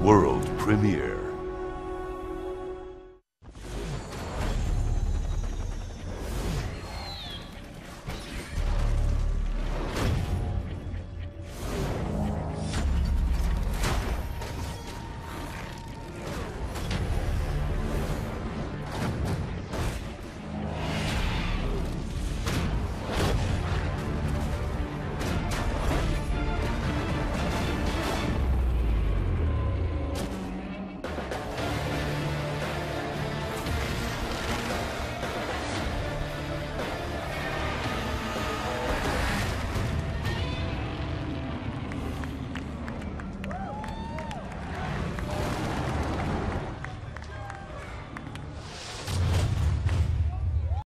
World premiere.